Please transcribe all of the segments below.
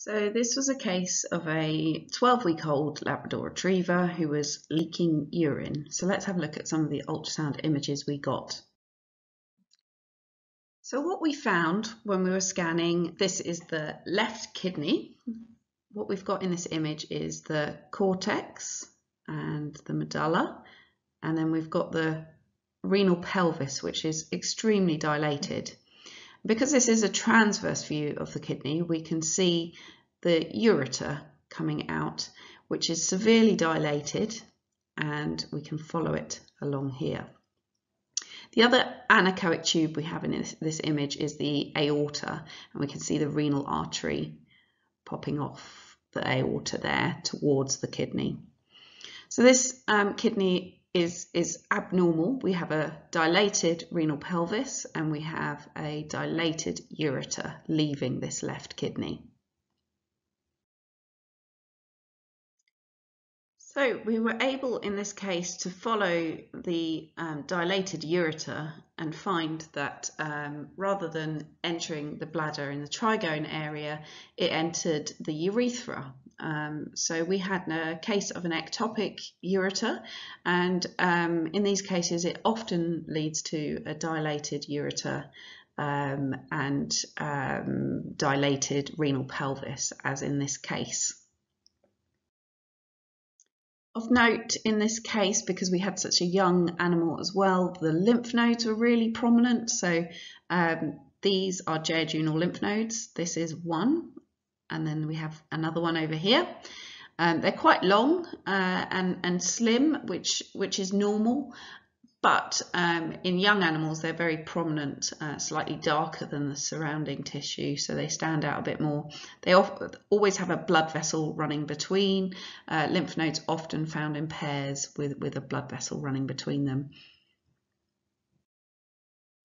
So this was a case of a 12-week-old Labrador Retriever who was leaking urine. So let's have a look at some of the ultrasound images we got. So what we found when we were scanning, this is the left kidney. What we've got in this image is the cortex and the medulla, and then we've got the renal pelvis, which is extremely dilated. Because this is a transverse view of the kidney, we can see the ureter coming out, which is severely dilated, and we can follow it along here. The other anechoic tube we have in this, this image is the aorta, and we can see the renal artery popping off the aorta there towards the kidney. So this um, kidney is, is abnormal. We have a dilated renal pelvis and we have a dilated ureter leaving this left kidney. So we were able in this case to follow the um, dilated ureter and find that um, rather than entering the bladder in the trigone area, it entered the urethra. Um, so we had a case of an ectopic ureter and um, in these cases it often leads to a dilated ureter um, and um, dilated renal pelvis as in this case. Of note in this case, because we had such a young animal as well, the lymph nodes were really prominent. So um, these are jejunal lymph nodes. This is one, and then we have another one over here. Um, they're quite long uh, and, and slim, which, which is normal, but um, in young animals they're very prominent, uh, slightly darker than the surrounding tissue, so they stand out a bit more. They always have a blood vessel running between, uh, lymph nodes often found in pairs with, with a blood vessel running between them.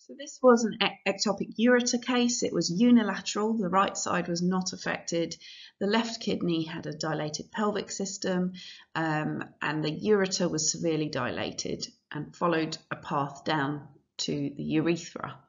So this was an ectopic ureter case. It was unilateral. The right side was not affected. The left kidney had a dilated pelvic system um, and the ureter was severely dilated and followed a path down to the urethra.